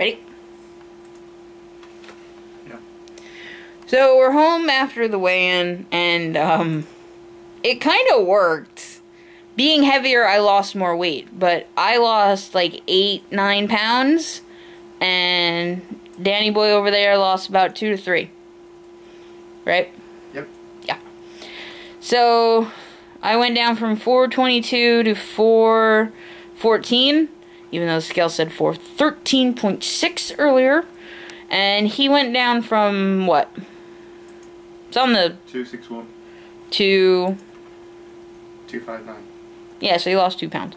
Ready? Yeah. So we're home after the weigh-in, and um, it kind of worked. Being heavier, I lost more weight, but I lost like eight, nine pounds, and Danny Boy over there lost about two to three. Right? Yep. Yeah. So I went down from 422 to 414, even though the scale said for 13.6 earlier. And he went down from what? It's on the 261 to 259. Yeah, so he lost two pounds.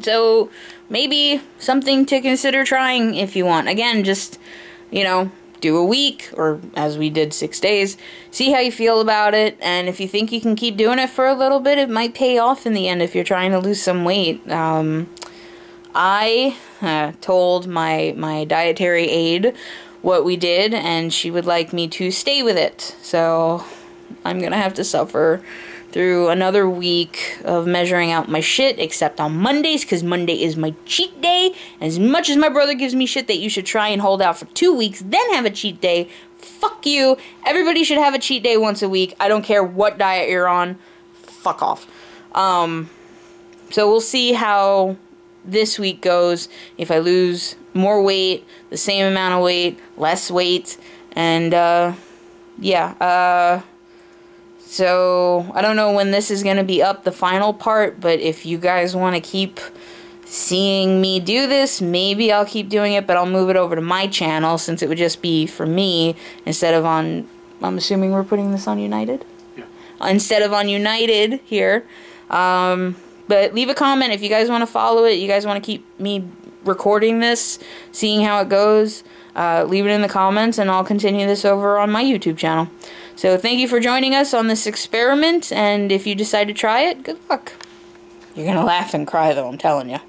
So maybe something to consider trying if you want. Again, just you know, do a week or as we did six days. See how you feel about it, and if you think you can keep doing it for a little bit, it might pay off in the end if you're trying to lose some weight. Um, I uh, told my my dietary aide what we did, and she would like me to stay with it. So I'm gonna have to suffer through another week of measuring out my shit, except on Mondays, because Monday is my cheat day. As much as my brother gives me shit that you should try and hold out for two weeks, then have a cheat day, fuck you. Everybody should have a cheat day once a week. I don't care what diet you're on. Fuck off. Um, so we'll see how this week goes. If I lose more weight, the same amount of weight, less weight, and, uh, yeah, uh, so I don't know when this is going to be up, the final part, but if you guys want to keep seeing me do this, maybe I'll keep doing it, but I'll move it over to my channel since it would just be for me instead of on, I'm assuming we're putting this on United? Yeah. Instead of on United here. Um, but leave a comment if you guys want to follow it, you guys want to keep me recording this, seeing how it goes. Uh, leave it in the comments and I'll continue this over on my YouTube channel. So thank you for joining us on this experiment, and if you decide to try it, good luck. You're going to laugh and cry, though, I'm telling you.